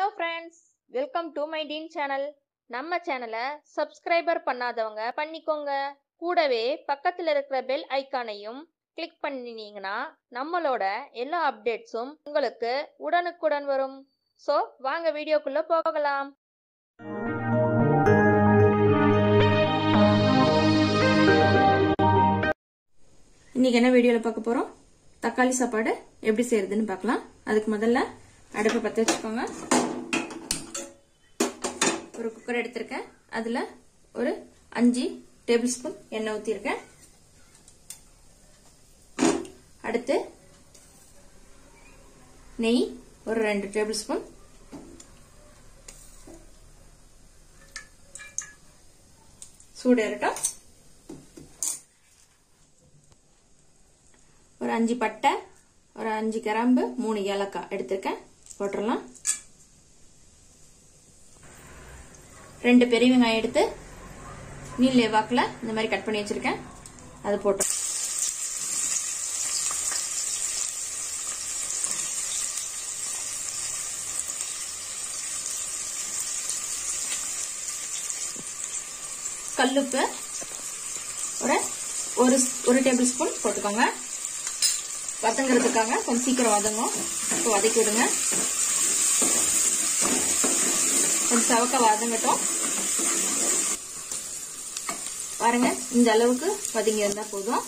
Hello friends welcome to my teen channel நம்ம சேனலை subscriber பண்ணாதவங்க பண்ணிக்கோங்க. கூடவே பக்கத்தில் இருக்கிற பெல் ஐக்கானையும் கிளிக் பண்ணினீங்கன்னா நம்மளோட எல்லா அப்டேட்ஸும் உங்களுக்கு உடனுக்குடன் வரும். ஸோ வாங்க வீடியோக்குள்ள போகலாம். இன்னைக்கு என்ன வீடியோவில் பார்க்க போகிறோம் தக்காளி சாப்பாடு எப்படி செய்யறதுன்னு பார்க்கலாம். அதுக்கு முதல்ல அடுப்பை பற்ற வச்சுக்கோங்க. ஒரு குக்கர் எடுத்திருக்கேன். அதில் ஒரு அஞ்சு டேபிள் ஸ்பூன் எண்ணெய் ஊற்றிருக்கேன் அடுத்து நெய் ஒரு ரெண்டு டேபிள் ஸ்பூன் சூடு ஏறட்டும் ஒரு அஞ்சு பட்டை ஒரு அஞ்சு கிராம்பு மூணு ஏலக்காய் எடுத்திருக்கேன். போட்டுடலாம் ரெண்டு பெரிய வெங்காயம் எடுத்து நீல் வாக்கில் இந்த மாதிரி கட் பண்ணி வச்சிருக்கேன். அது போட்டு கல்லுப்பு ஒரு ஒரு ஒரு டேபிள் ஸ்பூன் போட்டுக்கோங்க. வதங்குறதுக்காக கொஞ்சம் சீக்கிரம் வதங்கும் இப்போ வதக்கி விடுங்க. கொஞ்சம் சவக்க வதங்கட்டும் பாருங்க இந்த அளவுக்கு பதுங்கி இருந்தா போதும்.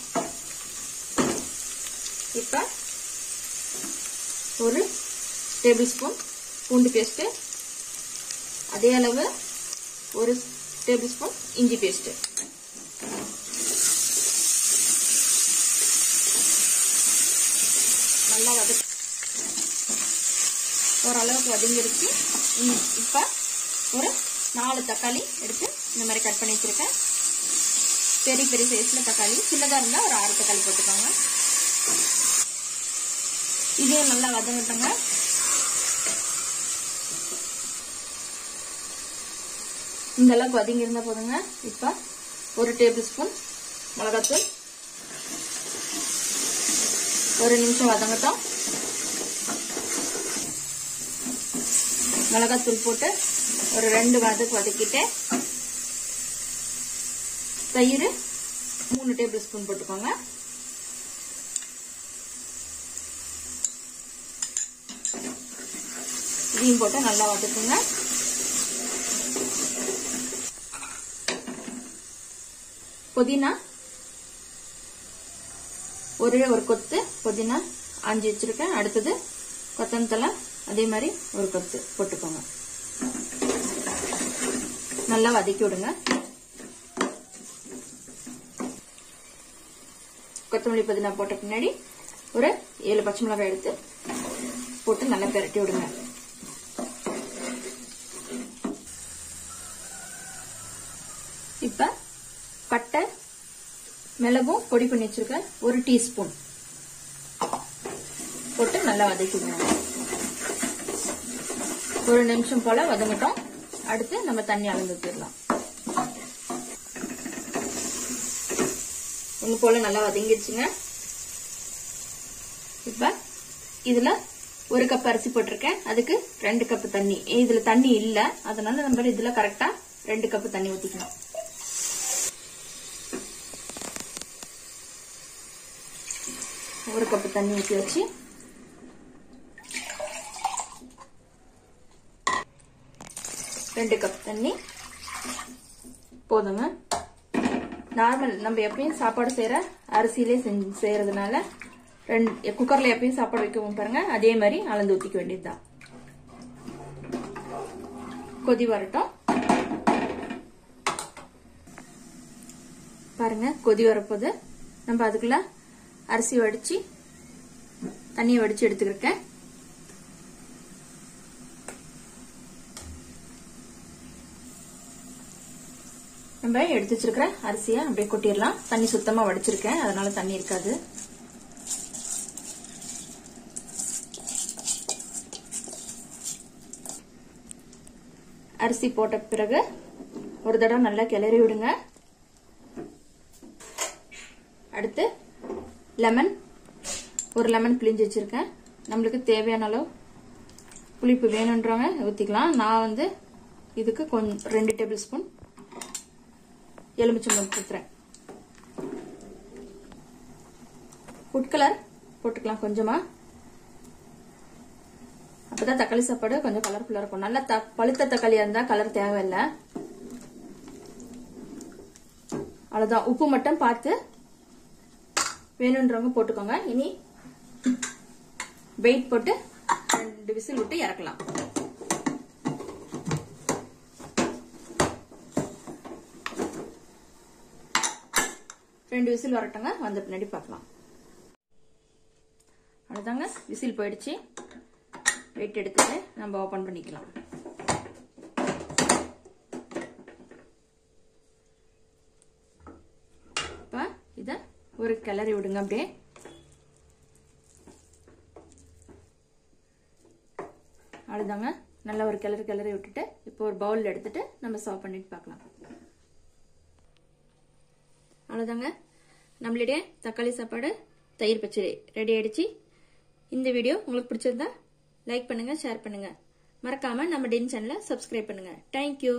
இப்ப ஒரு டேபிள் ஸ்பூன் பூண்டு பேஸ்ட் அதே அளவு ஒரு டேபிள் ஸ்பூன் இஞ்சி பேஸ்ட் நல்லா வதக்க ஓரளவுக்கு வதங்கிருச்சு. இப்போ ஒரு நாலு தக்காளி எடுத்து இந்த மாதிரி கட் பண்ணி வச்சிருக்கேன். பெரிய பெரிய சைஸில் தக்காளி. சின்னதாக இருந்தால் ஒரு ஆறு தக்காளி போட்டுக்கோங்க. இதையும் நல்லா வதங்கட்டோங்க இந்த அளவுக்கு வதங்கி இருந்தால் போதுங்க. இப்போ ஒரு டேபிள் ஸ்பூன் மிளகாத்தூள். ஒரு நிமிஷம் வதங்கட்டும். மிளகாத்தூள் போட்டு ஒரு ரெண்டு வதக்கு வதக்கிட்டு தயிர் மூணு டேபிள் ஸ்பூன் போட்டுக்கோங்க. இதையும் போட்டு நல்லா வதக்குங்க. புதினா ஒரே ஒரு கொத்து புதினா ஆஞ்சி வச்சிருக்கேன். அடுத்தது கொத்தமல்லி அதே மாதிரி ஒரு கொத்து போட்டுக்கோங்க. நல்லா வதக்கி விடுங்க. கொத்தமல்லி புதினா போட்ட பின்னாடி ஒரு ஏழு பச்சை மிளகாய் எடுத்து போட்டு நல்லா பெரட்டி விடுங்க. இப்ப பட்டை மிளகும் பொடி பண்ணி வச்சிருக்கேன் ஒரு டீஸ்பூன் போட்டு நல்லா வதக்கிடுங்க. ஒரு நிமிஷம் போல வதங்கிட்டோம். அடுத்து நம்ம தண்ணி அளந்து ஊற்றிடலாம் ஒன்று போல நல்லா வதங்கிடுச்சுங்க. இப்ப இதுல ஒரு கப் அரிசி போட்டிருக்கேன். அதுக்கு ரெண்டு கப் தண்ணி. இதுல தண்ணி இல்ல. அதனால நம்ம இதுல கரெக்டா ரெண்டு கப் தண்ணி ஊத்திக்கணும் ஒரு கப்பு தண்ணி ஊற்றி வச்சு ரெண்டு கப் தண்ணி. போதுங்க. நார்மல் நம்ம எப்பயும் சாப்பாடு செய்யற அரிசியிலே செஞ்சு செய்யறதுனால ரெண்டு குக்கர்ல எப்பயும் சாப்பாடு வைக்கவும் பாருங்க. அதே மாதிரி அளந்து ஊற்றிக்க வேண்டியதுதான். கொதி வரட்டும். பாருங்க கொதி வரப்போது நம்ம அதுக்குள்ள அரிசி வடிச்சு தண்ணியை வடிச்சு எடுத்துக்கிருக்கேன். நம்ம எடுத்து வச்சிருக்கிற அரிசியை அப்படியே கொட்டிடலாம். தண்ணி சுத்தமாக வடிச்சிருக்கேன். அதனால தண்ணி இருக்காது. அரிசி போட்ட பிறகு ஒரு தடவை நல்லா கிளறி விடுங்க. அடுத்து லெமன் ஒரு லெமன் பிழிஞ்சு வச்சிருக்கேன். நம்மளுக்கு தேவையான அளவு புளிப்பு வேணுன்றவங்க ஊற்றிக்கலாம் நான் வந்து இதுக்கு கொஞ்சம் ரெண்டு டேபிள் ஸ்பூன் எலுமிச்சம்பழம் கொடுத்துறேன். ஃபுட் கலர் போட்டுக்கலாம் கொஞ்சமா. அப்பதான் தக்காளி சாப்பாடு கொஞ்சம் கலர்ஃபுல்லா இருக்கும். நல்லா த பழுத்த தக்காளியா இருந்தா கலர் தேவையில்லை. அவ்வளவுதான். உப்பு மட்டும் பார்த்து வேணுன்றவங்க போட்டுக்கோங்க. இனி வெயிட் போட்டு ரெண்டு விசில் விட்டு இறக்கலாம். ரெண்டு விசில் வரட்டுங்க. வந்த பின்னாடி பார்க்கலாம். அவ்வளோதாங்க விசில் போயிடுச்சு. வெயிட் எடுத்துட்டு நம்ம ஓப்பன் பண்ணிக்கலாம். இப்போ இதை ஒரு கிளறி விடுங்க அப்படியே. அவ்வளோதாங்க நல்லா ஒரு கிளறி கிளறி விட்டுட்டு இப்போ ஒரு பவுலில் எடுத்துட்டு நம்ம சர்வ் பண்ணிட்டு பார்க்கலாம். அவ்வளோதாங்க நம்மளுடைய தக்காளி சாப்பாடு தயிர் பச்சடி ரெடி ஆயிடுச்சு. இந்த வீடியோ உங்களுக்கு பிடிச்சிருந்தா லைக் பண்ணுங்க ஷேர் பண்ணுங்க. மறக்காம நம்ம டென் சேனலை சப்ஸ்கிரைப் பண்ணுங்க. தேங்க்யூ